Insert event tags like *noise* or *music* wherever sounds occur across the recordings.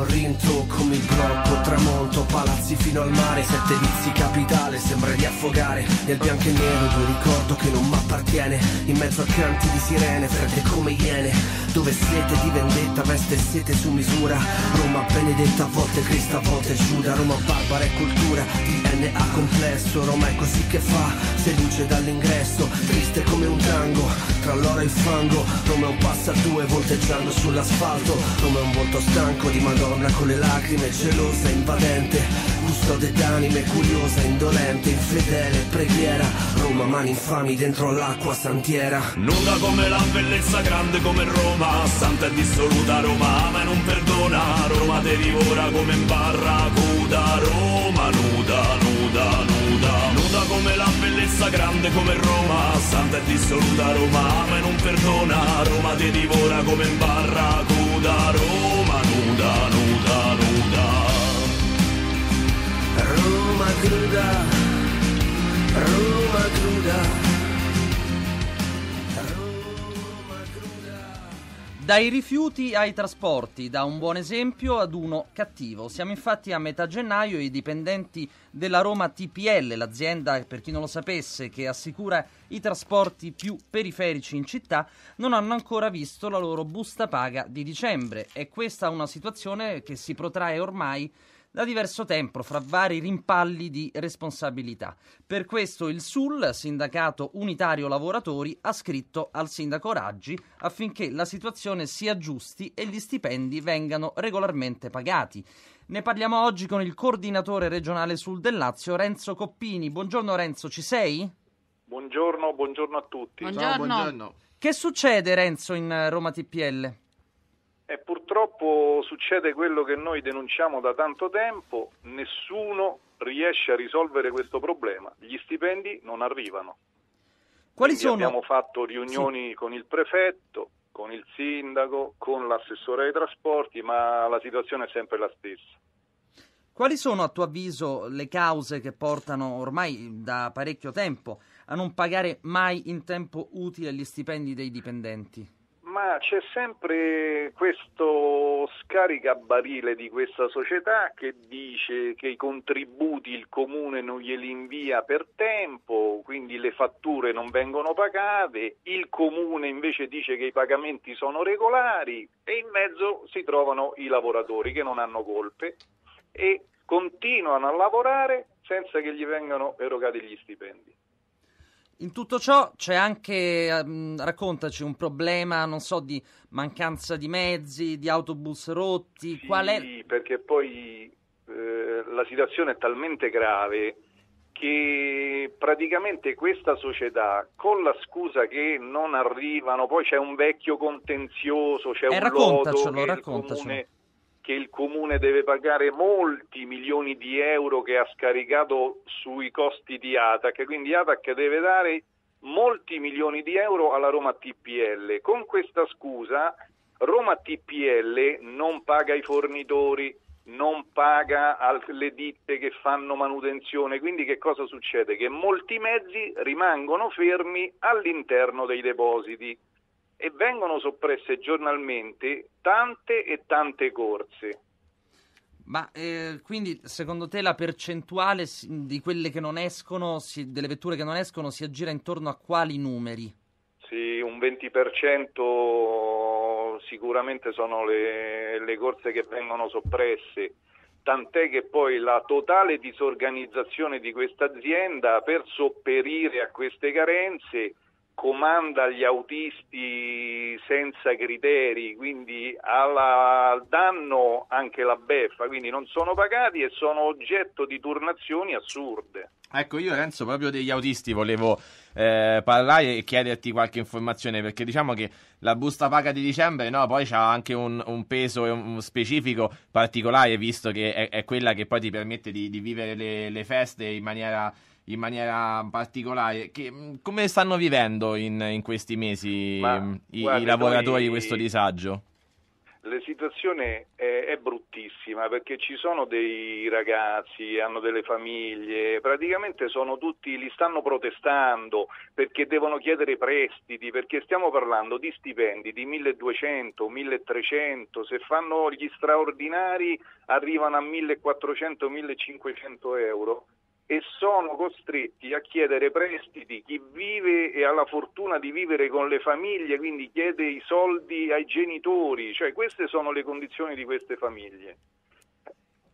un rintocco, mi blocco, tramonto, palazzi fino al mare, sette vizi capitale, sembra di affogare. Nel bianco e nero di un ricordo che non m'appartiene, in mezzo a canti di sirene, fredde come iene, dove sete di vendetta, veste sete su misura, Roma benedetta, a volte Cristo, a volte Giuda, Roma barbara e cultura, DNA complesso, Roma è così che fa, se luce dall'ingresso, triste come un tango, tra l'oro e il fango, Roma è un passo a due volteggiando sull'asfalto, Roma è un volto stanco di Madonna con le lacrime, gelosa, invadente, custode d'anime, curiosa, indolente, infedele, preghiera, Roma mani infami dentro l'acqua santiera. Nuda come la bellezza grande come Roma, santa e dissoluta Roma ama e non perdona, Roma te divora come in barracuda, Roma nuda, nuda, nuda, nuda come la bellezza grande come Roma, santa e dissoluta Roma ama e non perdona, Roma te divora come in barracuda, Dai rifiuti ai trasporti, da un buon esempio ad uno cattivo. Siamo infatti a metà gennaio e i dipendenti della Roma TPL, l'azienda, per chi non lo sapesse, che assicura i trasporti più periferici in città, non hanno ancora visto la loro busta paga di dicembre. E questa è una situazione che si protrae ormai da diverso tempo fra vari rimpalli di responsabilità. Per questo il SUL, Sindacato Unitario Lavoratori, ha scritto al sindaco Raggi affinché la situazione si aggiusti e gli stipendi vengano regolarmente pagati. Ne parliamo oggi con il coordinatore regionale SUL del Lazio, Renzo Coppini. Buongiorno Renzo, ci sei? Buongiorno, buongiorno a tutti. Buongiorno. Che succede Renzo in eh, Roma TPL? E purtroppo succede quello che noi denunciamo da tanto tempo, nessuno riesce a risolvere questo problema, gli stipendi non arrivano. Quali Quindi sono Abbiamo fatto riunioni con il prefetto, con il sindaco, con l'assessore ai trasporti, ma la situazione è sempre la stessa. Quali sono a tuo avviso le cause che portano ormai da parecchio tempo a non pagare mai in tempo utile gli stipendi dei dipendenti? Ma c'è sempre questo scaricabarile di questa società che dice che i contributi il comune non glieli invia per tempo, quindi le fatture non vengono pagate, il comune invece dice che i pagamenti sono regolari e in mezzo si trovano i lavoratori che non hanno colpe e continuano a lavorare senza che gli vengano erogati gli stipendi. In tutto ciò c'è anche, ehm, raccontaci, un problema, non so, di mancanza di mezzi, di autobus rotti. Sì, Qual è? perché poi eh, la situazione è talmente grave che praticamente questa società, con la scusa che non arrivano, poi c'è un vecchio contenzioso, c'è Eh, un lodo che il, comune, che il comune deve pagare molti milioni di euro che ha scaricato sui costi di ATAC, quindi ATAC deve dare molti milioni di euro alla Roma TPL. Con questa scusa Roma TPL non paga i fornitori, non paga le ditte che fanno manutenzione, quindi che cosa succede? Che molti mezzi rimangono fermi all'interno dei depositi e vengono soppresse giornalmente tante e tante corse. Ma eh, quindi secondo te la percentuale di quelle che non escono, si- delle vetture che non escono, si aggira intorno a quali numeri? Sì, un 20% sicuramente sono le, le corse che vengono soppresse, tant'è che poi la totale disorganizzazione di questa azienda per sopperire a queste carenze comanda gli autisti senza criteri, quindi alla- al danno anche la beffa, quindi non sono pagati e sono oggetto di turnazioni assurde. Ecco, io Renzo, proprio degli autisti volevo eh, parlare e chiederti qualche informazione, perché diciamo che la busta paga di dicembre no, poi ha anche un, un peso e un specifico particolare, visto che è, è quella che poi ti permette di, di vivere le, le feste in maniera, in maniera particolare. Che, mh, come stanno vivendo in, in questi mesi Ma, mh, i, guarda, i lavoratori noi- questo disagio? La situazione è, è bruttissima perché ci sono dei ragazzi, hanno delle famiglie, praticamente sono tutti, li stanno protestando perché devono chiedere prestiti, perché stiamo parlando di stipendi di 1200, 1300, se fanno gli straordinari arrivano a 1400, 1500 euro e sono costretti a chiedere prestiti. Chi vive e ha la fortuna di vivere con le famiglie, quindi chiede i soldi ai genitori, cioè queste sono le condizioni di queste famiglie.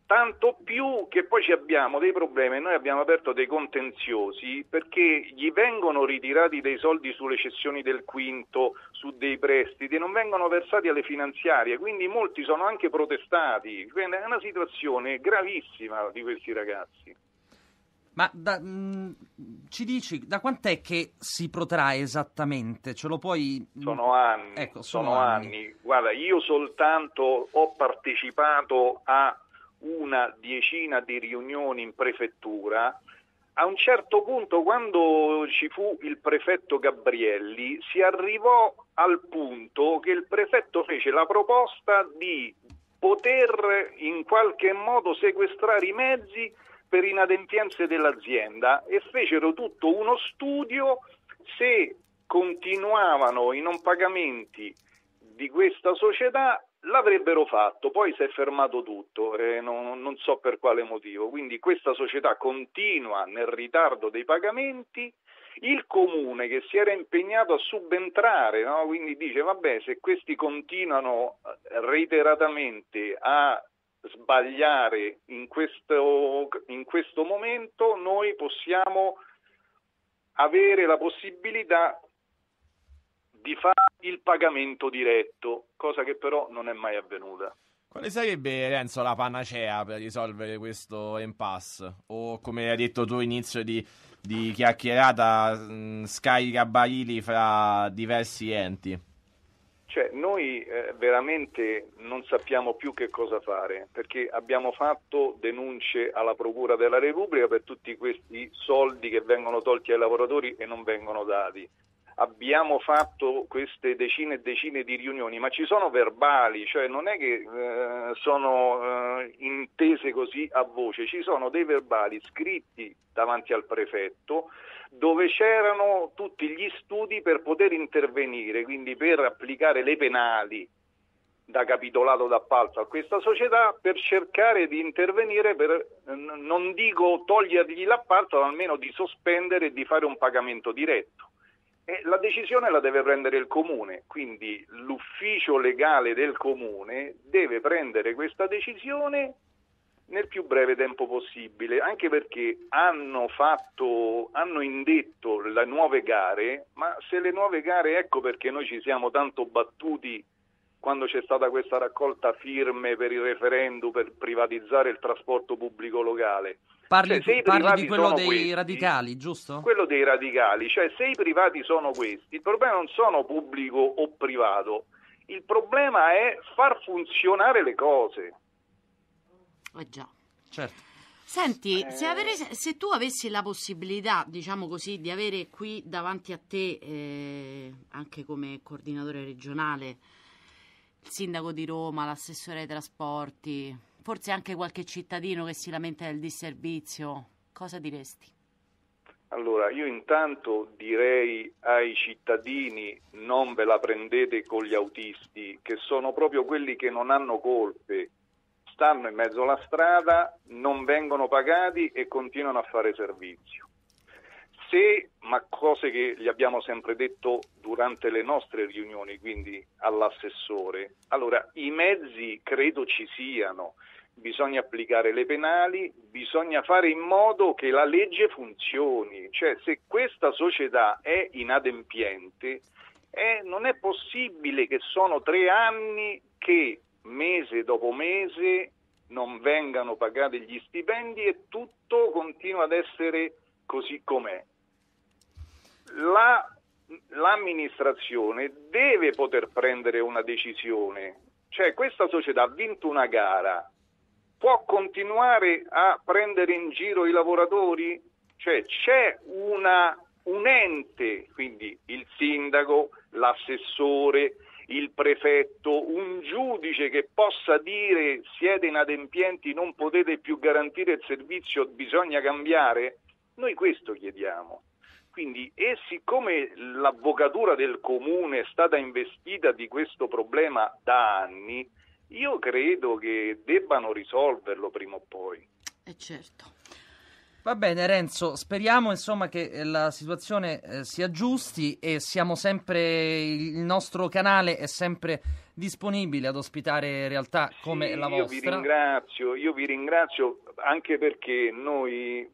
Tanto più che poi ci abbiamo dei problemi, noi abbiamo aperto dei contenziosi perché gli vengono ritirati dei soldi sulle cessioni del quinto, su dei prestiti, non vengono versati alle finanziarie, quindi molti sono anche protestati, quindi è una situazione gravissima di questi ragazzi. Ma da, mh, ci dici da quant'è che si protrae esattamente? Ce lo puoi. Sono anni. Ecco, sono, sono anni. anni. Guarda, io soltanto ho partecipato a una decina di riunioni in prefettura. A un certo punto, quando ci fu il prefetto Gabrielli, si arrivò al punto che il prefetto fece la proposta di poter in qualche modo sequestrare i mezzi per inadempienze dell'azienda e fecero tutto uno studio se continuavano i non pagamenti di questa società l'avrebbero fatto, poi si è fermato tutto, eh, non, non, so per quale motivo, quindi questa società continua nel ritardo dei pagamenti, il comune che si era impegnato a subentrare, no? quindi dice vabbè se questi continuano reiteratamente a sbagliare in questo, in questo momento, noi possiamo avere la possibilità di fare il pagamento diretto, cosa che però non è mai avvenuta. Quale sarebbe, Renzo, la panacea per risolvere questo impasse? O come hai detto tu inizio di, di chiacchierata, mh, scarica barili fra diversi enti? Cioè, noi eh, veramente non sappiamo più che cosa fare perché abbiamo fatto denunce alla Procura della Repubblica per tutti questi soldi che vengono tolti ai lavoratori e non vengono dati. Abbiamo fatto queste decine e decine di riunioni, ma ci sono verbali, cioè non è che eh, sono eh, intese così a voce, ci sono dei verbali scritti davanti al prefetto dove c'erano tutti gli studi per poter intervenire, quindi per applicare le penali da capitolato d'appalto a questa società per cercare di intervenire per, non dico togliergli l'appalto, ma almeno di sospendere e di fare un pagamento diretto. E la decisione la deve prendere il comune, quindi l'ufficio legale del comune deve prendere questa decisione nel più breve tempo possibile, anche perché hanno, fatto, hanno indetto le nuove gare, ma se le nuove gare, ecco perché noi ci siamo tanto battuti quando c'è stata questa raccolta firme per il referendum per privatizzare il trasporto pubblico locale. Parli, cioè, parli di quello dei questi, radicali, giusto? Quello dei radicali, cioè se i privati sono questi, il problema non sono pubblico o privato, il problema è far funzionare le cose. Eh già. Certo. Senti, Eh. se, avere- se tu avessi la possibilità, diciamo così, di avere qui davanti a te, eh, anche come coordinatore regionale, il sindaco di Roma, l'assessore ai trasporti, forse anche qualche cittadino che si lamenta del disservizio, cosa diresti? Allora, io intanto direi ai cittadini non ve la prendete con gli autisti, che sono proprio quelli che non hanno colpe, stanno in mezzo alla strada, non vengono pagati e continuano a fare servizio. Se, ma cose che gli abbiamo sempre detto durante le nostre riunioni, quindi all'assessore, allora i mezzi credo ci siano, bisogna applicare le penali, bisogna fare in modo che la legge funzioni, cioè se questa società è inadempiente, eh, non è possibile che sono tre anni che mese dopo mese non vengano pagati gli stipendi e tutto continua ad essere così com'è. La, l'amministrazione deve poter prendere una decisione, cioè questa società ha vinto una gara, può continuare a prendere in giro i lavoratori? Cioè c'è una, un ente, quindi il sindaco, l'assessore, il prefetto, un giudice che possa dire siete inadempienti, non potete più garantire il servizio, bisogna cambiare? Noi questo chiediamo. Quindi, e siccome l'avvocatura del comune è stata investita di questo problema da anni, io credo che debbano risolverlo prima o poi. Eh certo. Va bene Renzo, speriamo insomma che la situazione eh, si aggiusti e siamo sempre, il nostro canale è sempre disponibile ad ospitare realtà come Sì, la Io vi vostra. ringrazio, io vi ringrazio anche perché noi,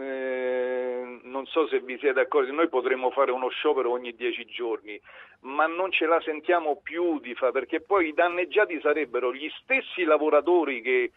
eh, non so se vi siete accorti, noi potremmo fare uno sciopero ogni dieci giorni, ma non ce la sentiamo più di fare perché poi i danneggiati sarebbero gli stessi lavoratori che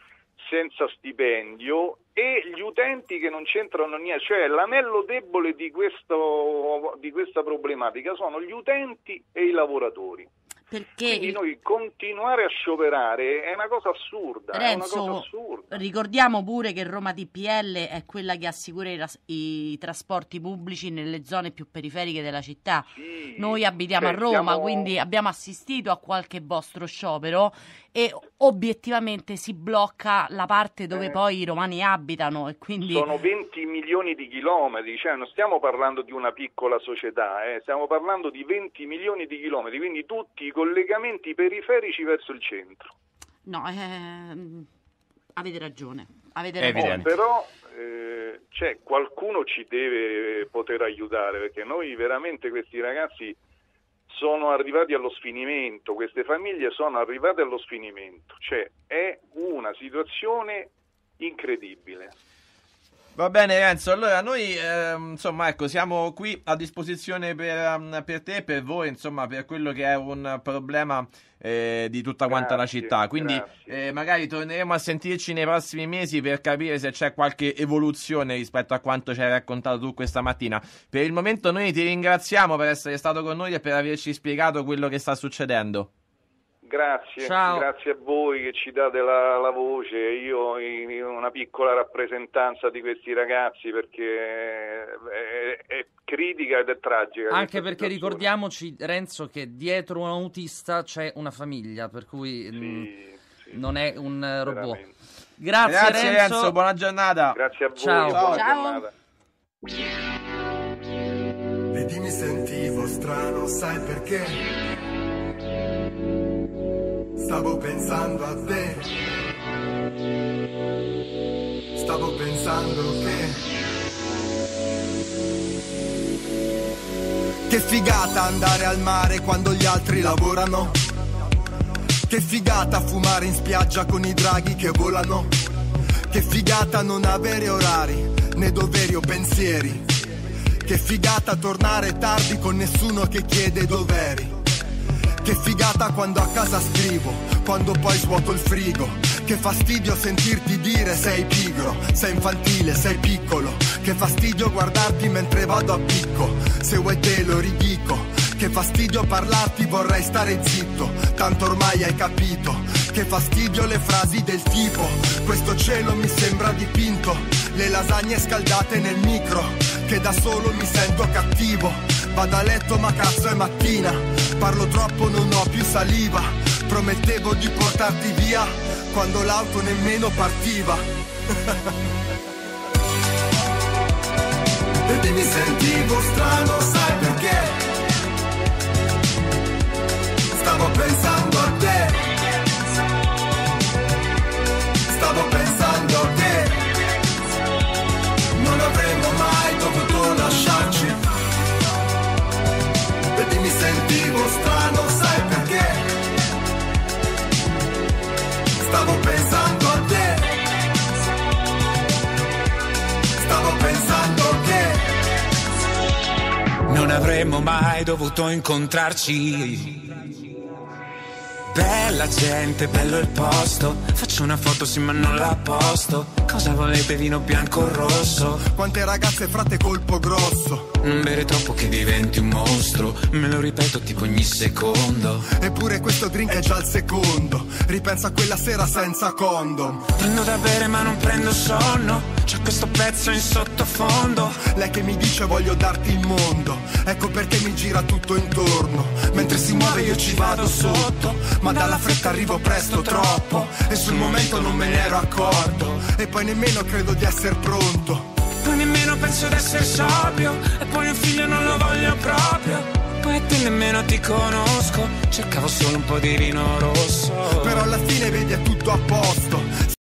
senza stipendio e gli utenti che non c'entrano niente, cioè l'anello debole di, questo, di questa problematica sono gli utenti e i lavoratori. Perché Quindi noi continuare a scioperare è una cosa assurda, una cosa Renzo, assurda. ricordiamo pure che Roma TPL è quella che assicura i, i trasporti pubblici nelle zone più periferiche della città. Sì, Noi abitiamo cioè, a Roma, siamo- quindi abbiamo assistito a qualche vostro sciopero e obiettivamente si blocca la parte dove Eh. poi i romani abitano e quindi Sono 20 milioni di chilometri, cioè non stiamo parlando di una piccola società, eh, stiamo parlando di 20 milioni di chilometri, quindi tutti i collegamenti periferici verso il centro. no, ehm, avete ragione. Avete ragione. evidente. Però eh, cioè, qualcuno ci deve poter aiutare perché noi veramente questi ragazzi sono arrivati allo sfinimento, queste famiglie sono arrivate allo sfinimento, cioè è una situazione incredibile. Va bene Renzo, allora noi ehm, insomma ecco siamo qui a disposizione per, ehm, per te e per voi insomma per quello che è un problema eh, di tutta quanta la Grazie, città. Quindi grazie. eh, magari torneremo a sentirci nei prossimi mesi per capire se c'è qualche evoluzione rispetto a quanto ci hai raccontato tu questa mattina. Per il momento noi ti ringraziamo per essere stato con noi e per averci spiegato quello che sta succedendo Grazie, Ciao. grazie a voi che ci date la, la voce, io in in una piccola rappresentanza di questi ragazzi perché è, è critica ed è tragica. Anche perché situazione. ricordiamoci Renzo che dietro un autista c'è una famiglia, per cui mm, Sì, sì, non è un eh, robot. veramente. Grazie, grazie Renzo. Renzo buona giornata Grazie a voi, Ciao. buona Ciao. giornata. Vedi mi sentivo strano, sai perché? Stavo pensando a te. Stavo pensando che... Che figata andare al mare quando gli altri lavorano. Che figata fumare in spiaggia con i draghi che volano. Che figata non avere orari, né doveri o pensieri. Che figata tornare tardi con nessuno che chiede dov'eri. Che figata quando a casa scrivo, quando poi svuoto il frigo. Che fastidio sentirti dire sei pigro, sei infantile, sei piccolo. Che fastidio guardarti mentre vado a picco, se vuoi te lo ridico. Che fastidio parlarti vorrei stare zitto, tanto ormai hai capito. Che fastidio le frasi del tipo, questo cielo mi sembra dipinto. Le lasagne scaldate nel micro, che da solo mi sento cattivo. Vado a letto ma cazzo è mattina, parlo troppo non ho più saliva. Promettevo di portarti via quando l'auto nemmeno partiva. Vedi *laughs* mi sentivo strano, avremmo mai dovuto incontrarci. Bella gente, bello il posto. Faccio una foto sì ma non la posto. Cosa volete vino bianco o rosso? quante ragazze frate colpo grosso. Non bere troppo che diventi un mostro. Me lo ripeto tipo ogni secondo. Eppure questo drink è già il secondo. Ripensa a quella sera senza condom. Prendo da bere ma non prendo sonno. C'è questo pezzo in sottofondo. Lei che mi dice voglio darti il mondo. Ecco perché mi gira tutto intorno. Mentre si muove io ci vado sotto Ma dalla fretta arrivo presto troppo. E sul momento non me ne ero accorto. E poi nemmeno credo di essere pronto. Poi nemmeno penso d'essere sobrio. E poi un figlio non lo voglio proprio. Poi a te nemmeno ti conosco. Cercavo solo un po' di vino rosso Però alla fine vedi è tutto a posto